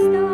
stars.